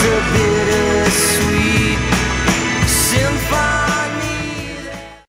disappear.